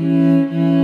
Música